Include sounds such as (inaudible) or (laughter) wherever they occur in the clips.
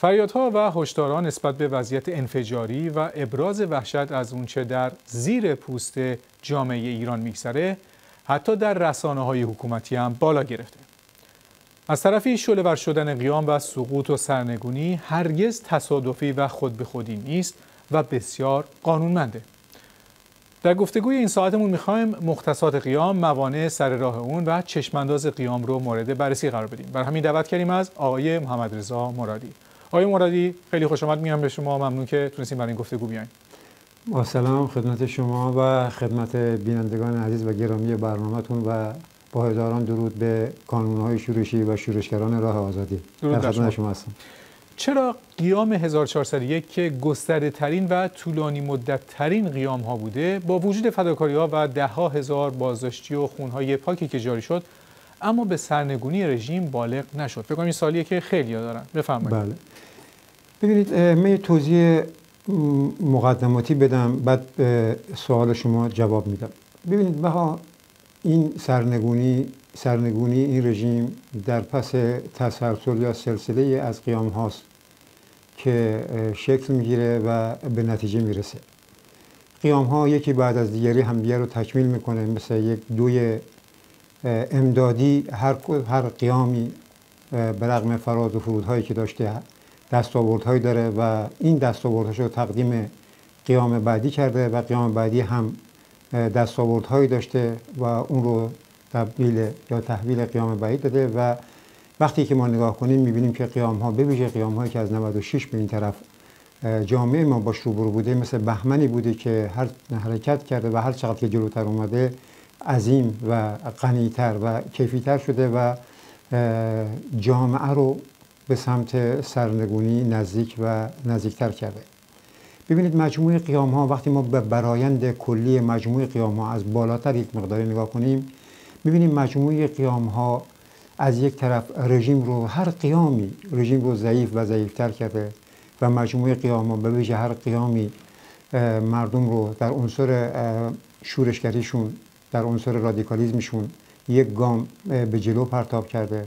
فریادها و هشدارها نسبت به وضعیت انفجاری و ابراز وحشت از اونچه در زیر پوست جامعه ایران میگذره حتی در رسانه های حکومتی هم بالا گرفته از طرفی شلور شدن قیام و سقوط و سرنگونی هرگز تصادفی و خود به خودی نیست و بسیار قانونمنده در گفتگوی این ساعتمون می‌خوایم مختصات قیام، موانع سر راه اون و چشمانداز قیام رو مورد بررسی قرار بدیم. بر همین دعوت کردیم از آقای محمد رضا مرادی. آقای مرادی خیلی خوش آمد. میگم به شما. ممنون که تونستیم برای این گفتگو بیاین. با سلام خدمت شما و خدمت بینندگان عزیز و گرامی برنامهتون و با هزاران درود به کانونهای شورشی و شورشگران راه آزادی. درود در خدمت شما. هستم. چرا قیام 1401 که گسترده ترین و طولانی مدت ترین قیام ها بوده؟ با وجود فداکاری ها و ده ها هزار بازداشتی و خون های پاکی که جاری شد اما به سرنگونی رژیم بالغ نشد. فکر این سالیه که خیلی دارن. بفرمایید. بله. ببینید من توضیح مقدماتی بدم بعد سوال شما جواب میدم. ببینید بها این سرنگونی سرنگونی این رژیم در پس تسلسل یا سلسله از قیام هاست که شکل می‌گیره و به نتیجه می‌رسه. قیام ها یکی بعد از دیگری همدیگه رو تکمیل می‌کنه مثل یک دوی امدادی هر, هر قیامی به رغم فراز و فرودهایی که داشته دستاوردهایی داره و این دستاوردهاش رو تقدیم قیام بعدی کرده و قیام بعدی هم دستاوردهایی داشته و اون رو تبدیل یا تحویل قیام بعدی داده و وقتی که ما نگاه کنیم می‌بینیم که قیام ها به قیام هایی که از 96 به این طرف جامعه ما با روبرو بوده مثل بهمنی بوده که هر حرکت کرده و هر چقدر که جلوتر اومده عظیم و غنیتر و کیفیتر شده و جامعه رو به سمت سرنگونی نزدیک و نزدیکتر کرده. ببینید مجموعه قیام ها وقتی ما به برایند کلی مجموعه قیام ها از بالاتر یک مقداری نگاه کنیم می‌بینیم مجموعه قیام ها از یک طرف رژیم رو هر قیامی رژیم رو ضعیف و ضعیفتر کرده و مجموعه قیام ها به ویژه هر قیامی مردم رو در عنصر شورشگریشون در عنصر رادیکالیزمشون یک گام به جلو پرتاب کرده.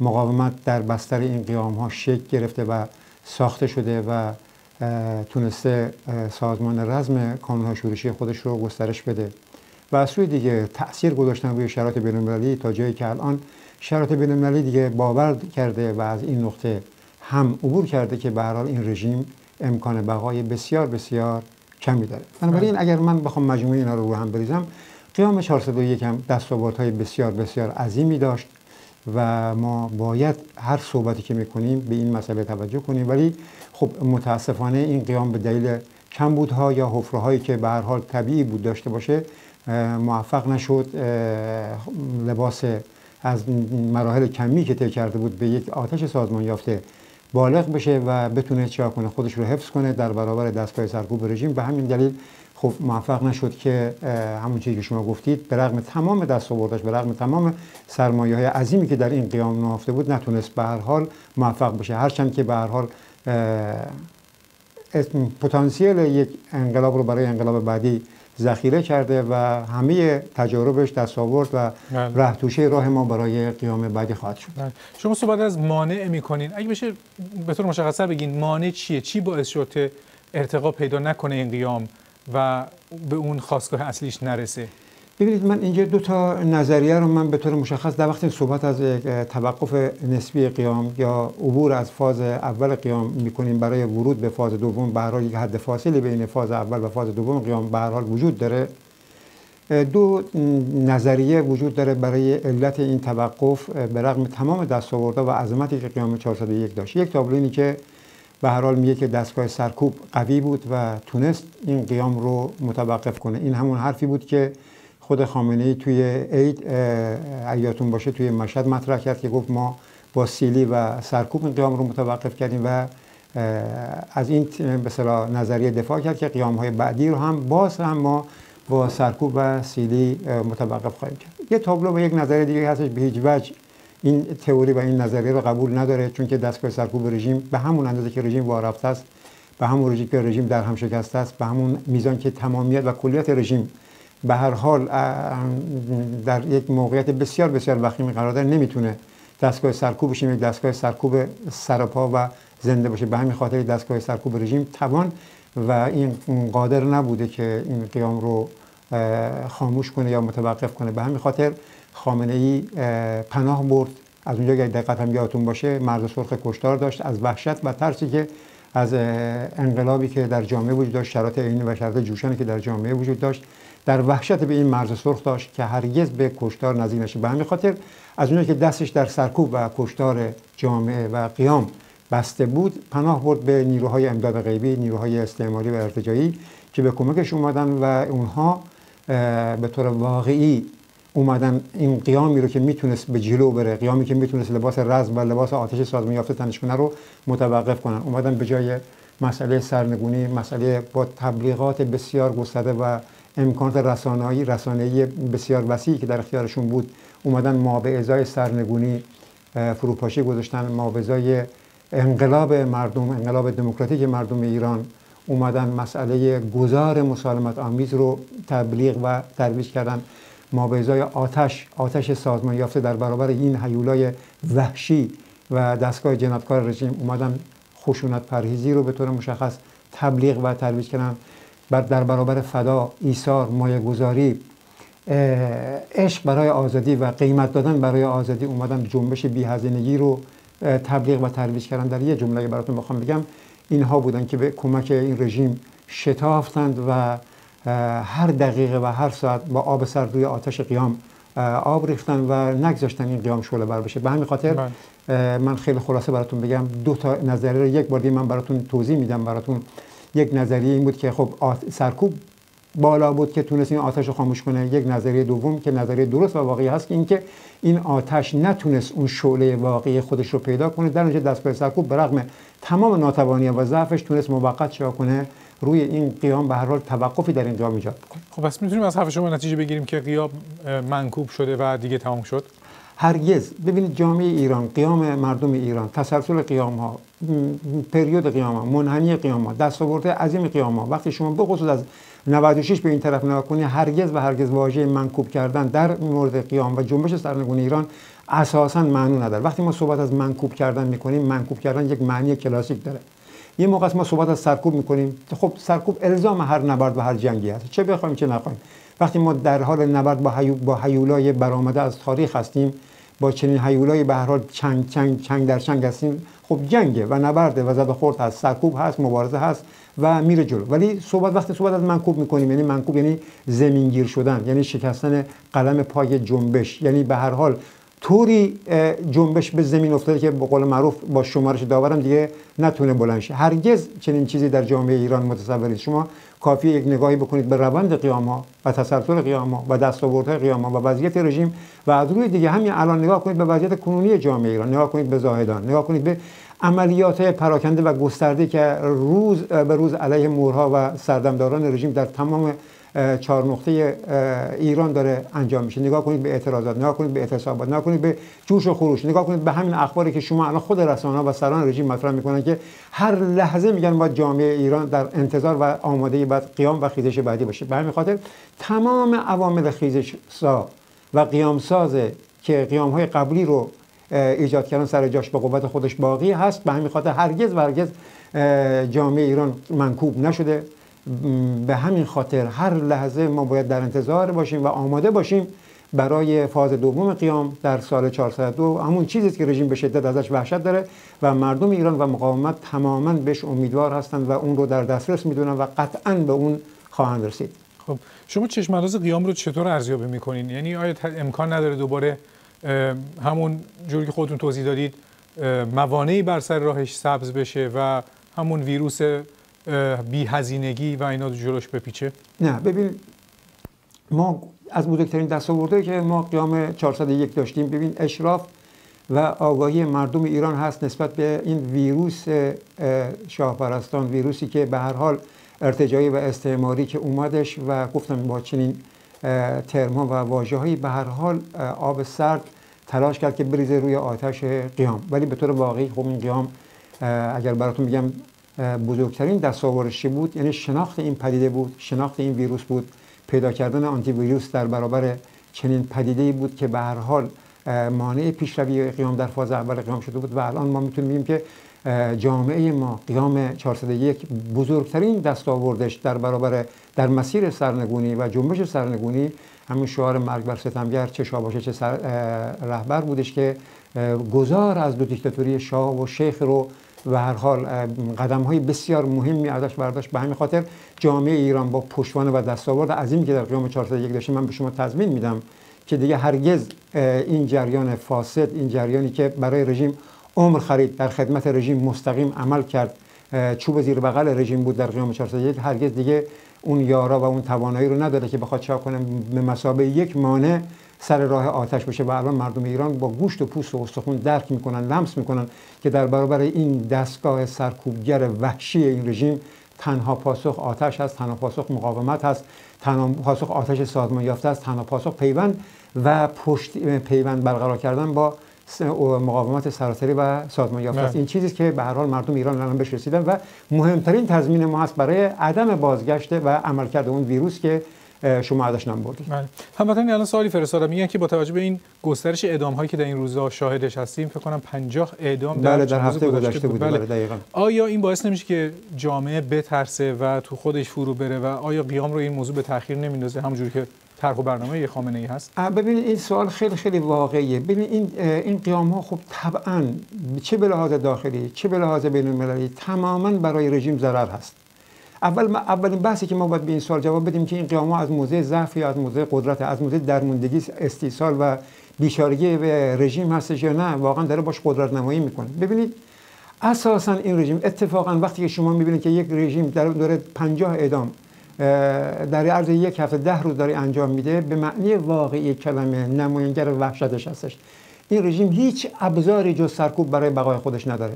مقاومت در بستر این قیام ها شکل گرفته و ساخته شده و تونسته سازمان رزم ها شورشی خودش رو گسترش بده. و از سوی دیگه تاثیر گذاشتن روی شرایط بین‌المللی تا جایی که الان شرایط بین‌المللی دیگه باور کرده و از این نقطه هم عبور کرده که به حال این رژیم امکان بقای بسیار بسیار کمی داره. بنابراین اگر من بخوام مجموعه اینا رو رو هم بریزم قیام 401 هم دستاوردهای بسیار بسیار عظیمی داشت و ما باید هر صحبتی که می‌کنیم به این مسئله توجه کنیم. ولی خب متاسفانه این قیام به دلیل کمبودها یا حفره که به هر حال طبیعی بود داشته باشه موفق نشد. لباس از مراحل کمی که طی کرده بود به یک آتش سازمان یافته بالغ بشه و بتونه چیکار کنه خودش رو حفظ کنه در برابر دستگاه سرکوب رژیم. به همین دلیل خب موفق نشد که همون چیزی که شما گفتید به رغم تمام دستاورداش به رغم تمام سرمایه های عظیمی که در این قیام نهفته بود نتونست به هر حال موفق بشه. هرچند که به هر حال پتانسیل یک انقلاب رو برای انقلاب بعدی ذخیره کرده و همه تجاربش دستاورد و بله. رهتوشه راه ما برای قیام بعدی خواهد شد. بله. شما صحبت از مانع می‌کنین. اگه بشه به طور مشخص بگین مانع چیه؟ چی باعث شد ارتقا پیدا نکنه این قیام؟ و به اون خواستگاه اصلیش نرسه. ببینید من اینجا دو تا نظریه رو من به طور مشخص در وقتی صحبت از توقف نسبی قیام یا عبور از فاز اول قیام می‌کنیم برای ورود به فاز دوم به هر یک حد فاصلی بین فاز اول و فاز دوم قیام به هر حال وجود داره. دو نظریه وجود داره برای علت این توقف به رغم تمام دستاوردها و عظمتی که قیام 401 داشت. یک تابلو که به هر حال میگه که دستگاه سرکوب قوی بود و تونست این قیام رو متوقف کنه. این همون حرفی بود که خود خامنه ای توی عید ایاتون باشه توی مشهد مطرح کرد که گفت ما با سیلی و سرکوب این قیام رو متوقف کردیم و از این به نظریه دفاع کرد که قیام های بعدی رو هم باز هم ما با سرکوب و سیلی متوقف خواهیم کرد. یه تابلو و یک نظریه دیگه هستش به هیچ وجه این تئوری و این نظریه رو قبول نداره چون که دستگاه سرکوب رژیم به همون اندازه که رژیم وارفته است به همون رژیم که رژیم در هم شکسته است به همون میزان که تمامیت و کلیت رژیم به هر حال در یک موقعیت بسیار بسیار وخیمی قرار داره نمی‌تونه دستگاه سرکوبش یک دستگاه سرکوب سرپا و زنده باشه. به همین خاطر دستگاه سرکوب رژیم توان و این قادر نبوده که این قیام رو خاموش کنه یا متوقف کنه. به همین خاطر خامنه ای پناه برد. از اونجا اگر دقت هم یادتون باشه مرز سرخ کشتار داشت از وحشت و ترسی که از انقلابی که در جامعه وجود داشت شرایط عینی و شرایط جوشانی که در جامعه وجود داشت در وحشت به این مرز سرخ داشت که هرگز به کشتار نزدیک نشه. به همین خاطر از اونجا که دستش در سرکوب و کشتار جامعه و قیام بسته بود پناه برد به نیروهای امداد غیبی نیروهای استعماری و ارتجایی که به کمکش اومدن و اونها به طور واقعی اومدن این قیامی رو که می‌تونست به جلو بره قیامی که می‌تونست لباس رز و لباس آتش سازمان یافته تنش کنه رو متوقف کنن. اومدن به جای مسئله سرنگونی مسئله با تبلیغات بسیار گسترده و امکانات رسانه‌ای رسانه‌ای بسیار وسیعی که در اختیارشون بود اومدن ما به ازای سرنگونی فروپاشی گذاشتن ما به ازای انقلاب مردم انقلاب دموکراتیک مردم ایران. اومدن مسئله گذار مسالمت آمیز رو تبلیغ و ترویج کردن. ما به آتش آتش سازمان یافته در برابر این حیولای وحشی و دستگاه جنایتکار رژیم اومدن خشونت پرهیزی رو به طور مشخص تبلیغ و ترویج کردن. در برابر فدا ایثار مایه گذاری عشق برای آزادی و قیمت دادن برای آزادی اومدن جنبش بیهزینگی رو تبلیغ و ترویج کردن. در یه جمله براتون بخوام بگم اینها بودن که به کمک این رژیم شتافتند و هر دقیقه و هر ساعت با آب سرد روی آتش قیام آب ریختن و نگذاشتن این قیام شعله بر بشه. به همین خاطر بله. من خیلی خلاصه براتون بگم دو تا نظریه رو یک بار من براتون توضیح میدم براتون. یک نظریه این بود که خب سرکوب بالا بود که تونست این آتش رو خاموش کنه. یک نظریه دوم که نظریه درست و واقعی هست که اینکه این آتش نتونست اون شعله واقعی خودش رو پیدا کنه. در نتیجه دستگاه سرکوب به رغم تمام ناتوانی و ضعفش تونست موقت شا کنه. روی این قیام به هر حال توقفی در این قیام ایجاد بکنه خب پس می‌تونیم از حرف شما نتیجه بگیریم که قیام منکوب شده و دیگه تمام شد. هرگز. ببینید جامعه ایران قیام مردم ایران تسلسل قیام ها پریود قیام ها منحنی قیام ها دستاورد عظیم قیام ها وقتی شما بخصوص از 96 به این طرف نگاه کنید هرگز و هرگز واژه منکوب کردن در مورد قیام و جنبش سرنگون ایران اساسا معنی نداره. وقتی ما صحبت از منکوب کردن می‌کنیم منکوب کردن یک معنی کلاسیک داره. یه موقع ما صحبت از سرکوب می‌کنیم. خب سرکوب الزام هر نبرد و هر جنگی هست. چه بخوایم چه نخوایم. وقتی ما در حال نبرد با, هیو با هیولای برآمده از تاریخ هستیم با چنین هیولای به هر حال چنگ, چنگ, چنگ در چنگ هستیم خب جنگه و نبرده و زد خورد هست. سرکوب هست مبارزه هست و میره جلو. ولی صحبت وقتی صحبت از منکوب می‌کنیم یعنی منکوب یعنی زمینگیر شدن یعنی شکستن قلم پای جنبش یعنی به هر حال طوری جنبش به زمین افتاده که به قول معروف با شمارش داورم دیگه نتونه بلند شه. هرگز چنین چیزی در جامعه ایران متصور شما کافی یک نگاهی بکنید به روند قیام و تسلسل قیام و دستاوردهای قیام و وضعیت رژیم و از روی دیگه همین الان نگاه کنید به وضعیت کنونی جامعه ایران نگاه کنید به زاهدان نگاه کنید به عملیات پراکنده و گسترده که روز به روز علیه مورها و سردمداران رژیم در تمام چهار نقطه ایران داره انجام میشه. نگاه کنید به اعتراضات نگاه کنید به اعتصابات نگاه کنید به جوش و خروش نگاه کنید به همین اخباری که شما الان خود رسانه و سران رژیم مطرح می‌کنن که هر لحظه میگن باید جامعه ایران در انتظار و آماده بعد قیام و خیزش بعدی باشه. به همین خاطر تمام عوامل خیزش سا و قیام سازه که قیام های قبلی رو ایجاد کردن سر جاش به قوت خودش باقی هست. به همین خاطر هرگز و هرگز جامعه ایران منکوب نشده. به همین خاطر هر لحظه ما باید در انتظار باشیم و آماده باشیم برای فاز دوم قیام در سال 402 همون چیزی که رژیم به شدت ازش وحشت داره و مردم ایران و مقاومت تماما بهش امیدوار هستند و اون رو در دسترس می‌دونن و قطعا به اون خواهند رسید. خب شما چشم قیام رو چطور ارزیابی می‌کنین؟ یعنی آیا امکان نداره دوباره همون جوری که خودتون توضیح دادید موانعی بر سر راهش سبز بشه و همون ویروس بی هزینگی و اینا جلوش بپیچه. نه ببین ما از بزرگترین دستاورده که ما قیام 401 داشتیم ببین اشراف و آگاهی مردم ایران هست نسبت به این ویروس شاهپرستان ویروسی که به هر حال ارتجایی و استعماری که اومدش و گفتم با چنین ترما و واجه هایی به هر حال آب سرد تلاش کرد که بریزه روی آتش قیام. ولی به طور واقعی خب این قیام اگر براتون بگم بزرگترین دستاوردش بود. یعنی شناخت این پدیده بود شناخت این ویروس بود. پیدا کردن آنتی ویروس در برابر چنین پدیده بود که به هر حال مانع پیشروی قیام در فاز اول قیام شده بود و الان ما می‌تونیم بگیم که جامعه ما قیام 401 بزرگترین دستاوردش در برابر در مسیر سرنگونی و جنبش سرنگونی همین شعار مرگ بر ستمگر چه شاه باشه چه رهبر بودش که گذار از دو دیکتاتوری شاه و شیخ رو و هر حال قدم های بسیار مهمی ازش برداشت. به همین خاطر جامعه ایران با پشتوانه و دستاورد عظیمی که در قیام 401 داشته من به شما تضمین میدم که دیگه هرگز این جریان فاسد این جریانی که برای رژیم عمر خرید در خدمت رژیم مستقیم عمل کرد چوب زیر بغل رژیم بود در قیام 401 هرگز دیگه اون یارا و اون توانایی رو نداره که بخواد چا کنه. به مسابه یک مانع سر راه آتش بشه و الان مردم ایران با گوشت و پوست و استخون درک می‌کنن لمس می‌کنن که در برابر این دستگاه سرکوبگر وحشی این رژیم تنها پاسخ آتش هست تنها پاسخ مقاومت هست تنها پاسخ آتش سازمان یافته است تنها پاسخ پیوند و پشت پیوند برقرار کردن با مقاومت سراسری و سازمان یافته است. این چیزی که به هر حال مردم ایران الان بهش رسیدن و مهمترین تضمین ما هست برای عدم بازگشت و عملکرد اون ویروس که شما ازش نام بردید بله. هموطنان الان سوالی فرستادم میگن که با توجه به این گسترش اعدام هایی که در این روزها شاهدش هستیم فکر کنم 50 اعدام در, بله در هفته گذشته بود. بله. بله آیا این باعث نمیشه که جامعه بترسه و تو خودش فرو بره و آیا قیام رو این موضوع به تاخیر نمیندازه؟ همونجوری که طرح و برنامه خامنه ای هست. ببینید این سوال خیلی خیلی واقعیه. ببینید این این قیام ها خب طبعا چه به لحاظ داخلی چه به لحاظ بین المللی تماما برای رژیم ضرر هست. اول اولین بحثی که ما باید به این سوال جواب بدیم که این قیام از موضع ضعف یا از موضع قدرت از موضع درموندگی استیصال و بیچارگی به رژیم هستش یا نه واقعا داره باش قدرت نمایی می‌کنه. ببینید اساسا این رژیم اتفاقا وقتی که شما می‌بینید که یک رژیم در دوره 50 اعدام در عرض یک هفته ده روز داره انجام میده به معنی واقعی کلمه نماینگر وحشتش هستش. این رژیم هیچ ابزاری جز سرکوب برای بقای خودش نداره.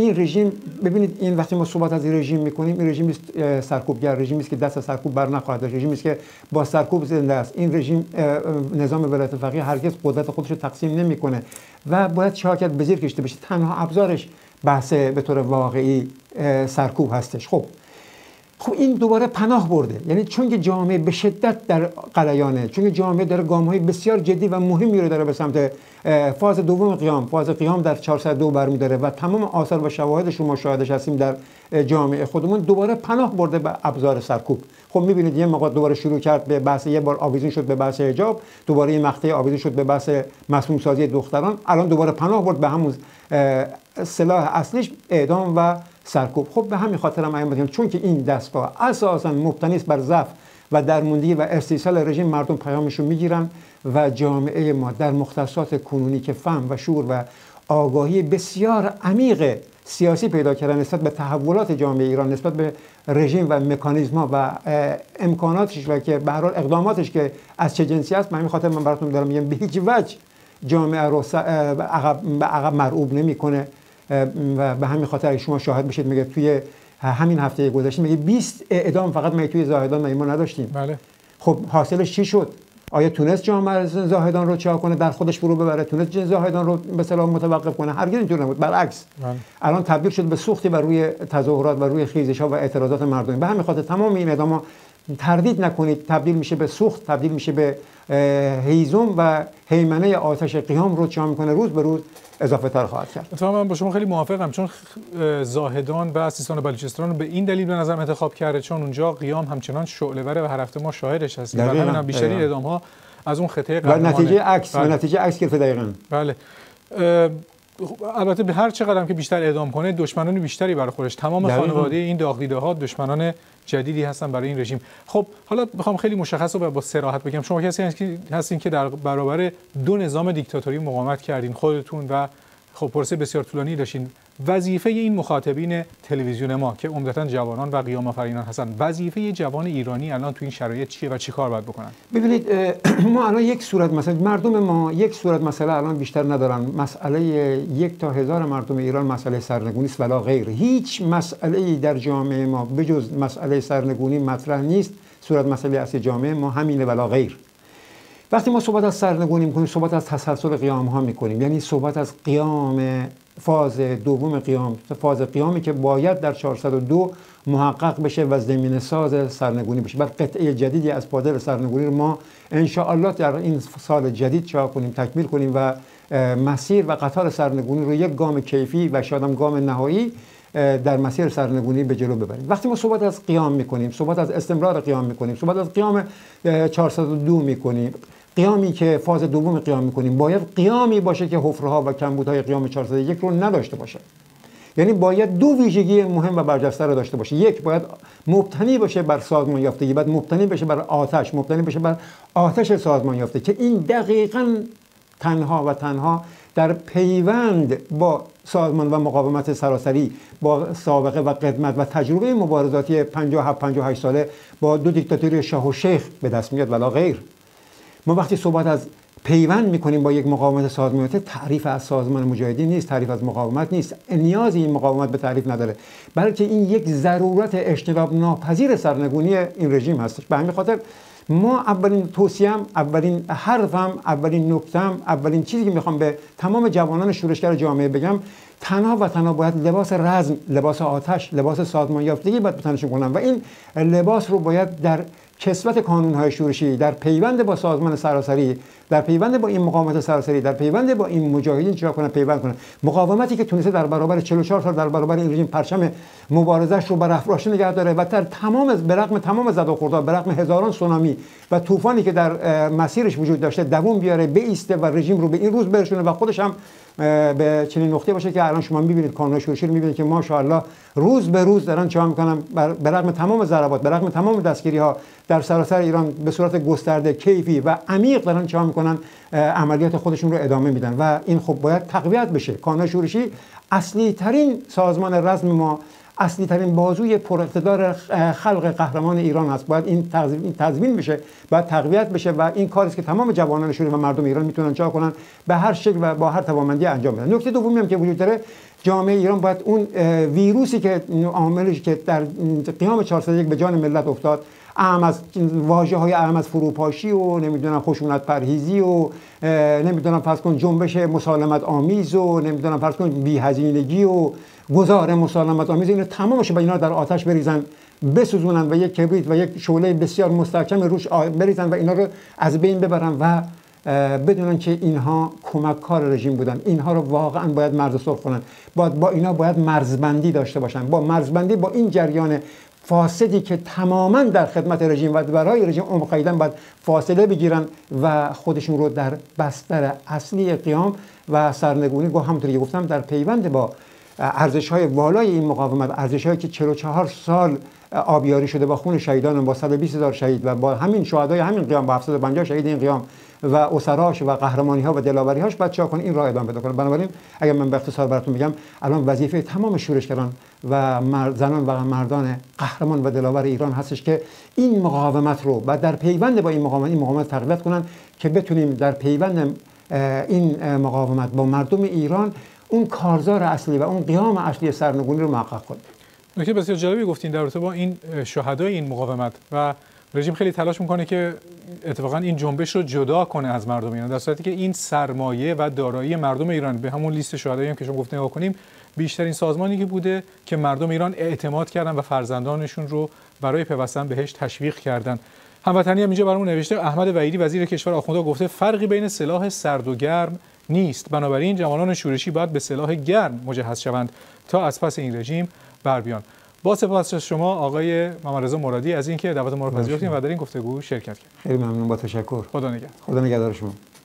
این رژیم ببینید این وقتی ما صحبت از این رژیم می‌کنیم این رژیم سرکوبگر رژیمی است که دست سرکوب بر نخواهد داشت. رژیمی است که با سرکوب زنده است. این رژیم نظام ولایت فقیه هرگز قدرت خودش رو تقسیم نمی‌کنه و باید شراکت به زیر کشیده بشه. تنها ابزارش بحث به طور واقعی سرکوب هستش. خب خب این دوباره پناه برده. یعنی چون که جامعه به شدت در قلیانه چون که جامعه در گام های بسیار جدی و مهمی رو داره به سمت فاز دوم قیام. فاز قیام در 402 برمیداره و تمام آثار و شواهدش رو شاهدش هستیم در جامعه خودمون. دوباره پناه برده به ابزار سرکوب. خب می‌بینید یه موقع دوباره شروع کرد به بحث یه بار آویزون شد به بحث حجاب. دوباره یه مقطع آویزون شد به بحث مسموم سازی دختران. الان دوباره پناه برد به همون سلاح اصلیش اعدام و سرکوب. خب به همین خاطر هم چون که این دستگاه اساسا مبتنی است بر ضعف و درموندگی و استیصال رژیم مردم پیامشون می‌گیرن و جامعه ما در مختصات کنونی که فهم و شور و آگاهی بسیار عمیق سیاسی پیدا کردن نسبت به تحولات جامعه ایران نسبت به رژیم و مکانیزما و امکاناتش و که به اقداماتش که از چه جنسی است من خاطر من براتون دارم میگم به هیچ وجه جامعه رو عقب, عقب مرعوب نمی‌کنه. و به همین خاطر شما شاهد بشید میگه توی همین هفته گذشته میگه 20 اعدام فقط ما توی زاهدان ما نداشتیم. بله. خب حاصلش چی شد؟ آیا تونست جامعه زاهدان رو چا کنه در خودش فرو ببره؟ تونست زاهدان رو به سلام متوقف کنه؟ هرگز اینطور نبود. برعکس. بله. الان تبدیل شد به سوختی بر روی تظاهرات و روی خیزش ها و اعتراضات مردم به همین خاطر تمام این اعدام تردید نکنید تبدیل میشه به سوخت تبدیل میشه به هیزم و هیمنه آتش قیام رو چا می‌کنه روز به روز اضافه تر خواهد کرد. اتفاقا من با شما خیلی موافقم چون زاهدان و سیستان بلوچستان رو به این دلیل به نظر انتخاب کرده چون اونجا قیام همچنان شعله و هر هفته ما شاهدش هستیم. و بیشترین اعدام ها از اون خطه و نتیجه عکس بله. و نتیجه عکس گرفته دقیقاً. بله. البته به هر چقدر که بیشتر اعدام کنه دشمنان بیشتری برای خودش. تمام خانواده این داغ ها دشمنان جدیدی هستن برای این رژیم. خب حالا می‌خوام خیلی مشخص و با صراحت بگم. شما کسی هستین که در برابر دو نظام دیکتاتوری مقاومت کردین خودتون و خب پرسه بسیار طولانی داشتین. وظیفه این مخاطبین تلویزیون ما که عمدتا جوانان و قیام آفرینان هستن وظیفه جوان ایرانی الان تو این شرایط چیه و چی کار باید بکنن؟ ببینید (clears throat) ما الان یک صورت مثلا مردم ما یک صورت مسئله الان بیشتر ندارن. مسئله یک تا هزار مردم ایران مسئله سرنگونی است ولا غیر. هیچ مسئله در جامعه ما بجز مسئله سرنگونی مطرح نیست. صورت مسئله اصلی جامعه ما همینه ولا غیر. وقتی ما صحبت از سرنگونی می‌کنیم صحبت از تسلسل قیام ها می‌کنیم. یعنی صحبت از قیام فاز دوم قیام فاز قیامی که باید در 402 محقق بشه و زمین ساز سرنگونی بشه. بر قطعه جدیدی از پادر سرنگونی رو ما ان الله در این سال جدید چا کنیم تکمیل کنیم و مسیر و قطار سرنگونی رو یک گام کیفی و شاید گام نهایی در مسیر سرنگونی به جلو ببریم. وقتی ما صحبت از قیام می‌کنیم صحبت از استمرار قیام می‌کنیم صحبت از قیام 402 می‌کنیم قیامی که فاز دوم قیام می‌کنیم باید قیامی باشه که حفره و کمبودهای قیام 401 رو نداشته باشه. یعنی باید دو ویژگی مهم و برجسته رو داشته باشه. یک باید مبتنی باشه بر سازمان یافتگی بعد مبتنی بشه بر آتش مبتنی بشه بر آتش سازمان یافته که این دقیقا تنها و تنها در پیوند با سازمان و مقاومت سراسری با سابقه و قدمت و تجربه مبارزاتی 57 58 ساله با دو دیکتاتوری شاه و شیخ به دست میاد ولا غیر. ما وقتی صحبت از پیوند می‌کنیم با یک مقاومت سازمانیت تعریف از سازمان مجاهدین نیست تعریف از مقاومت نیست. نیاز این مقاومت به تعریف نداره. بلکه این یک ضرورت اجتناب ناپذیر سرنگونی این رژیم هستش. به همین خاطر ما اولین توصیم اولین حرفم اولین نکتم اولین چیزی که می‌خوام به تمام جوانان شورشگر جامعه بگم تنها و تنها باید لباس رزم لباس آتش لباس سازمان یافتگی باید بتنشون کنم. و این لباس رو باید در کسوت های شورشی در پیوند با سازمان سراسری در پیوند با این مقاومت سراسری در پیوند با این مجاهدین چرا کنن پیوند کنن. مقاومتی که تونسته در برابر 44 سال در برابر این رژیم پرچم مبارزش رو بر افراشته نگه داره و در تمام به رغم تمام زد و خوردها به رغم هزاران سونامی و طوفانی که در مسیرش وجود داشته دووم بیاره بیسته و رژیم رو به این روز برسونه و خودش هم به چنین نقطه باشه که الان شما می‌بینید کانون شورشی رو می‌بینید که ماشاءالله روز به روز دارن چه می‌کنن به رغم تمام ضربات به رغم تمام دستگیری ها در سراسر ایران به صورت گسترده کیفی و عمیق دارن چه می‌کنن عملیات خودشون رو ادامه میدن. و این خب باید تقویت بشه. کانون شورشی اصلی ترین سازمان رزم ما اصلی ترین بازوی پر خلق قهرمان ایران هست باید این تضمین بشه باید تقویت بشه و این کاری که تمام جوانان شوری و مردم ایران می‌تونن چا کنن؟ به هر شکل و با هر توانمندی انجام بدن. نکته دومی هم که وجود داره جامعه ایران باید اون ویروسی که عاملش که در قیام 401 به جان ملت افتاد اهم از واژه های اهم از فروپاشی و نمی‌دونم خشونت پرهیزی و نمی‌دونم فرض کن جنبش مسالمت آمیز و نمی‌دونم فرض کن بی هزینگی و گزار مسالمت آمیز اینو تمامش به اینا در آتش بریزن بسوزونن و یک کبریت و یک شعله بسیار مستحکم روش بریزن و اینا رو از بین ببرن و بدونن که اینها کمک کار رژیم بودن. اینها رو واقعا باید مرز سرخ کنن. باید با اینا باید مرزبندی داشته باشن. با مرزبندی با این جریان فاسدی که تماما در خدمت رژیم و برای رژیم عمق باید فاصله بگیرن و خودشون رو در بستر اصلی قیام و سرنگونی گو همونطوری که گفتم در پیوند با ارزش های والای این مقاومت ارزش هایی که 44 سال آبیاری شده با خون شهیدان با 120 هزار شهید و با همین شهدای همین قیام با 750 شهید این قیام و اسراش و قهرمانی ها و دلاوری هاش بعد کن این راه ادامه بده بنابراین اگر من به اختصار براتون بگم الان وظیفه تمام شورشگران و زنان و مردان قهرمان و دلاور ایران هستش که این مقاومت رو و در پیوند با این مقاومت این مقاومت تقویت کنن که بتونیم در پیوند این مقاومت با مردم ایران اون کارزار اصلی و اون قیام اصلی سرنگونی رو محقق کنیم نکته بسیار جالبی گفتین در رابطه با این شهدای این مقاومت و رژیم خیلی تلاش می‌کنه که اتفاقا این جنبش رو جدا کنه از مردم ایران در صورتی که این سرمایه و دارایی مردم ایران به همون لیست شهدایی هم که شما گفتین نگاه کنیم بیشترین سازمانی که بوده که مردم ایران اعتماد کردن و فرزندانشون رو برای پیوستن بهش تشویق کردن. هموطنی هم اینجا برامون نوشته احمد وحیدی وزیر کشور آخونده گفته فرقی بین سلاح سرد و گرم نیست. بنابراین جوانان شورشی باید به سلاح گرم مجهز شوند تا از پس این رژیم بر بیان. با سپاس شما آقای محمد رضا مرادی از اینکه دعوت ما رو پذیرفتین و در این گفتگو شرکت کردید خیلی ممنون با تشکر. خدا نگهدار. خدا نگهدار شما.